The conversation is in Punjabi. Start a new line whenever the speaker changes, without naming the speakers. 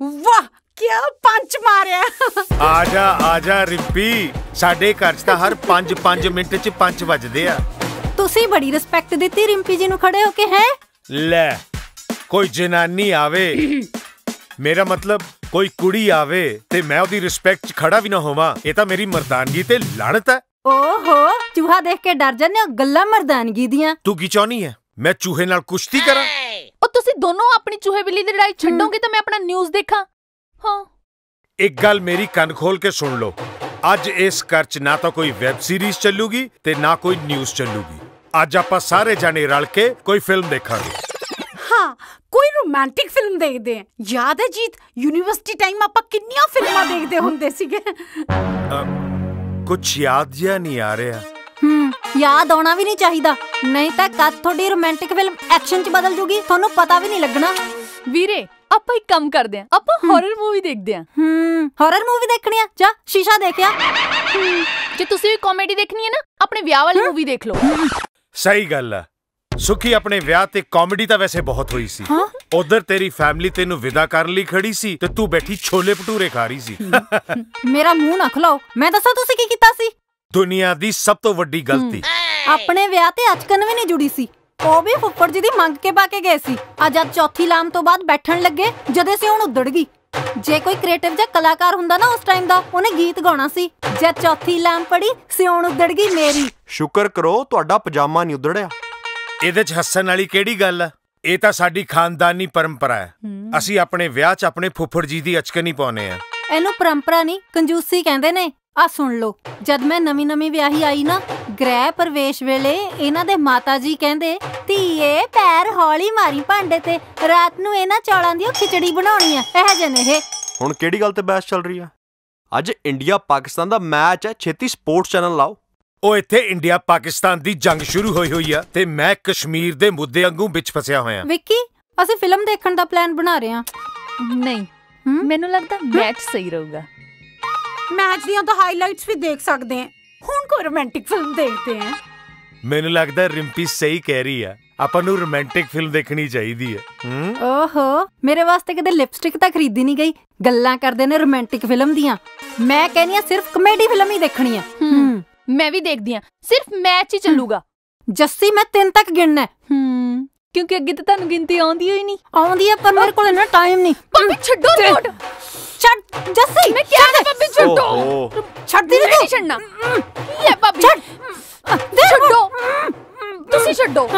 ਵਾਹ ਕੀ ਪੰਚ ਮਾਰਿਆ।
ਆ ਜਾ ਆ ਜਾ ਰਿੰਪੀ ਸਾਡੇ ਘਰ 'ਚ ਤਾਂ ਹਰ 5-5 ਮਿੰਟ 'ਚ ਪੰਜ ਵੱਜਦੇ ਆ।
ਤੁਸੀਂ ਬੜੀ ਰਿਸਪੈਕਟ ਦਿੱਤੀ ਰਿੰਪੀ ਜੀ ਨੂੰ ਖੜੇ ਹੋ ਕੇ ਹੈ?
ਲੈ ਕੋਈ ਜਨਾਨੀ ਆਵੇ ਮੇਰਾ ਮਤਲਬ ਕੋਈ ਕੁੜੀ ਆਵੇ ਤੇ ਮੈਂ ਉਹਦੀ ਰਿਸਪੈਕਟ 'ਚ ਖੜਾ ਵੀ ਨਾ ਹੋਵਾਂ ਇਹ ਤਾਂ ਮੇਰੀ ਮਰਦਾਨਗੀ ਤੇ ਲਾਣਤ ਹੈ।
ਓਹੋ ਚੂਹਾ ਦੇਖ ਕੇ ਡਰ ਜਾਂਦੇ ਹੋ ਗੱਲਾਂ ਮਰਦਾਨਗੀ ਦੀਆਂ।
ਤੂੰ ਕੀ ਚਾਹਨੀ ਹੈ? ਮੈਂ ਚੂਹੇ ਨਾਲ ਕੁਸ਼ਤੀ ਕਰਾਂ?
ਉਹ ਤੁਸੀਂ ਦੋਨੋਂ ਆਪਣੀ ਚੂਹੇ ਬਿੱਲੀ ਦੀ ਲੜਾਈ ਛੱਡੋਗੇ ਤਾਂ ਮੈਂ ਆਪਣਾ ਨਿਊਜ਼ ਦੇਖਾਂ? ਹਾਂ।
ਇੱਕ ਗੱਲ ਮੇਰੀ ਕੰਨ ਖੋਲ ਕੇ ਸੁਣ ਲਓ। ਅੱਜ ਇਸ ਘਰ 'ਚ ਨਾ ਤਾਂ ਕੋਈ ਵੈਬ ਸੀਰੀਜ਼ ਚੱਲੂਗੀ ਤੇ ਨਾ ਕੋਈ ਨਿਊਜ਼ ਚੱਲੂਗੀ। ਅੱਜ ਆਪਾਂ ਸਾਰੇ ਜਾਣੇ ਰਲ ਕੇ ਕੋਈ ਫਿਲਮ ਦੇਖਾਂਗੇ।
ਹਾਂ ਕੋਈ ਰੋਮਾਂਟਿਕ ਫਿਲਮ ਦੇਖਦੇ ਆ ਯਾਦ ਹੈ ਜੀਤ ਯੂਨੀਵਰਸਿਟੀ ਟਾਈਮ ਆਪਾਂ ਕਿੰਨੀਆਂ ਫਿਲਮਾਂ ਦੇਖਦੇ ਹੁੰਦੇ ਸੀਗੇ?
ਕੁਝ ਯਾਦ ਜਿਹਾ ਨਹੀਂ ਆ ਰਿਹਾ।
ਯਾਦ ਆਉਣਾ ਵੀ ਨਹੀਂ ਚਾਹੀਦਾ। ਨਹੀਂ ਤਾਂ ਕਦ ਤੁਹਾਡੀ ਰੋਮਾਂਟਿਕ ਫਿਲਮ ਐਕਸ਼ਨ 'ਚ ਬਦਲ ਜੂਗੀ। ਤੁਹਾਨੂੰ ਪਤਾ ਵੀ ਨਹੀਂ ਲੱਗਣਾ।
ਵੀਰੇ ਆਪਾਂ ਇੱਕ ਕੰਮ ਕਰਦੇ ਆਂ ਆਪਾਂ ਹਾਰਰ ਮੂਵੀ ਦੇਖਦੇ ਆਂ
ਹੂੰ ਹਾਰਰ ਮੂਵੀ ਦੇਖਣੀ ਆ? ਜਾ ਸ਼ੀਸ਼ਾ ਦੇਖਿਆ
ਜੇ ਤੁਸੀਂ ਵੀ ਕਾਮੇਡੀ ਦੇਖਣੀ ਹੈ ਨਾ ਆਪਣੇ ਵਿਆਹ ਵਾਲੀ ਮੂਵੀ ਦੇਖ ਲਓ।
ਸਹੀ ਗੱਲ ਆ। ਸੁਖੀ ਆਪਣੇ ਵਿਆਹ ਤੇ ਕਾਮੇਡੀ ਤਾਂ ਵੈਸੇ ਬਹੁਤ ਹੋਈ ਸੀ। ਉਧਰ ਤੇਰੀ ਫੈਮਿਲੀ ਤੈਨੂੰ ਵਿਦਾ ਕਰਨ ਲਈ ਖੜੀ ਸੀ ਤੇ ਤੂੰ ਬੈਠੀ ਛੋਲੇ ਭਟੂਰੇ ਖਾ ਰਹੀ ਸੀ।
ਮੇਰਾ ਮੂੰਹ ਨਾ ਖਲਾਓ। ਮੈਂ ਦੱਸਾਂ ਤੁਸੀਂ ਕੀ ਕੀਤਾ ਸੀ?
ਦੁਨੀਆ ਦੀ ਸਭ ਤੋਂ ਵੱਡੀ ਗਲਤੀ।
ਆਪਣੇ ਵਿਆਹ ਤੇ ਅਚਕਨ ਵੀ ਨਹੀਂ ਜੁੜੀ ਸੀ। ਉਹ ਵੀ ਫੁੱਫੜ ਜੀ ਦੀ ਮੰਗ ਕੇ ਪਾ ਕੇ ਗਏ ਸੀ। ਅੱਜ ਅੱਜ ਚੌਥੀ ਲਾਮ ਤੋਂ ਬਾਅਦ ਬੈਠਣ ਲੱਗੇ ਜਦੇ ਸੇ ਹੁਣ ਉਦੜ ਗਈ। ਜੇ ਕੋਈ ਕ੍ਰੀਏਟਿਵ ਜਾਂ ਕਲਾਕਾਰ ਹੁੰਦਾ ਨਾ ਉਸ ਟਾਈਮ ਦਾ ਉਹਨੇ ਗੀਤ ਗਾਉਣਾ ਸੀ। ਜਦ ਚੌਥੀ ਲਾਮ ਪੜੀ ਸਿਉਣ ਉਦੜ ਗਈ ਮੇਰੀ।
ਸ਼ੁਕਰ ਕਰੋ ਤੁਹਾਡਾ ਪਜਾਮਾ ਨਹੀਂ ਉਧੜਿਆ
ਇਹਦੇ 'ਚ ਹੱਸਣ ਵਾਲੀ ਕਿਹੜੀ ਗੱਲ ਆ? ਇਹ ਤਾਂ ਸਾਡੀ ਖਾਨਦਾਨੀ ਪਰੰਪਰਾ ਹੈ। ਅਸੀਂ ਆਪਣੇ ਵਿਆਹ 'ਚ ਆਪਣੇ ਫੁੱਫੜ ਜੀ ਦੀ ਅਚਕਨ ਹੀ। ਪਾਉਨੇ ਆ
ਇਹਨੂੰ ਪਰੰਪਰਾ ਨਹੀਂ ਕੰਜੂਸੀ ਕਹਿੰਦੇ ਨੇ। ਆ ਸੁਣ ਲਓ ਜਦ ਮੈਂ ਨਵੀਂ ਨਵੀਂ ਵਿਆਹੀ ਆਈ ਨਾ ਗ੍ਰਹਿ ਪ੍ਰਵੇਸ਼ ਵੇਲੇ ਇਹਨਾਂ ਦੇ ਮਾਤਾ ਜੀ ਕਹਿੰਦੇ ਧੀਏ ਪੈਰ ਹੌਲੀ ਮਾਰੀ ਭਾਂਡੇ ਤੇ ਰਾਤ ਨੂੰ ਇਹਨਾਂ ਚੌਲਾਂ ਦੀ ਖਿਚੜੀ ਬਣਾਉਣੀ ਆ। ਇਹ ਜਨੇ ਇਹ।
ਹੁਣ ਕਿਹੜੀ ਗੱਲ ਤੇ ਬਹਿਸ ਚੱਲ ਰਹੀ ਆ? ਅੱਜ ਇੰਡੀਆ ਪਾਕਿਸਤਾਨ ਦਾ ਮੈਚ ਹੈ ਛੇਤੀ ਸਪੋਰਟਸ ਚੈਨਲ ਲਾਓ।
ਉਹ ਇੱਥੇ ਇੰਡੀਆ ਪਾਕਿਸਤਾਨ ਦੀ ਜੰਗ ਸ਼ੁਰੂ ਹੋਈ ਹੋਈ ਆ ਤੇ ਮੈਂ ਕਸ਼ਮੀਰ ਦੇ ਮੁੱਦੇ ਵਾਂਗੂ ਵਿੱਚ ਫਸਿਆ ਹੋਇਆ।
ਵਿੱਕੀ ਅਸੀਂ ਫਿਲਮ ਦੇਖਣ ਦਾ ਪਲਾਨ ਬਣਾ ਰਹੇ ਹਾਂ।
ਨਹੀਂ? ਮੈਨੂੰ ਲੱਗਦਾ ਮੈਚ ਸਹੀ ਰਹੂਗਾ।
ਮੈਚ ਦੀਆਂ ਤਾਂ ਹਾਈਲਾਈਟਸ ਵੀ ਦੇਖ ਸਕਦੇ ਆ ਹੁਣ ਕੋਈ ਰੋਮਾਂਟਿਕ ਫਿਲਮ ਦੇਖਦੇ ਆ
ਮੈਨੂੰ ਲੱਗਦਾ ਰਿੰਪੀ ਸਹੀ ਕਹਿ ਰਹੀ ਆ। ਆਪਾਂ ਨੂੰ ਰੋਮਾਂਟਿਕ ਫਿਲਮ ਦੇਖਣੀ ਚਾਹੀਦੀ ਹੈ ਹੂੰ?
ਓਹੋ ਮੇਰੇ ਵਾਸਤੇ ਕਦੇ ਲਿਪਸਟਿਕ ਤਾਂ ਖਰੀਦੀ ਨਹੀਂ ਗਈ। ਗੱਲਾਂ ਕਰਦੇ ਨੇ ਰੋਮਾਂਟਿਕ ਫਿਲਮ ਦੀਆਂ। ਮੈਂ ਕਹਿੰਦੀ ਆ ਸਿਰਫ ਕਮੇਡੀ ਫਿਲਮ ਹੀ ਦੇਖਣੀ ਆ। ਹੂੰ
ਮੈਂ ਵੀ ਦੇਖਦੀ ਆਂ ਸਿਰਫ ਮੈਚ ਹੀ ਚੱਲੂਗਾ।
ਜੱਸੀ ਮੈਂ ਤਿੰਨ ਤੱਕ ਗਿਣਨਾ ਹੈ।
ਕਿਉਂਕਿ ਅੱਗੇ ਤਾਂ ਤੁਹਾਨੂੰ ਗਿਣਤੀ ਆਉਂਦੀ ਹੋਈ ਨਹੀਂ।
ਆਉਂਦੀ ਆ ਪਰ ਮੇਰੇ ਕੋਲ ਇੰਨਾ ਟਾਈਮ ਨਹੀਂ।
ਭਾਬੀ ਛੱਡੋ ਰਿਮੋਟ
ਛੱਡ ਜੱਸੀ
ਮੈਂ ਕਿਹਾ ਨਾ ਭਾਬੀ ਛੱਡੋ।
ਓਹੋ।
ਛੱਡ ਦੇ
ਮੈਂ ਨਹੀਂ ਛੱਡਣਾ। ਲੈ ਭਾਬੀ? ਛੱਡੋ। ਤੁਸੀਂ ਛੱਡੋ।